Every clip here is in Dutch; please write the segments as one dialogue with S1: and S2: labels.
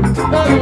S1: Bye.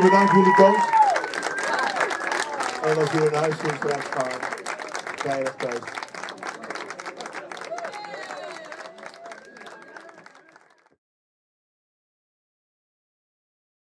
S1: Bedankt voor jullie komst. En als jullie naar huis kunnen straks gaan, veilig.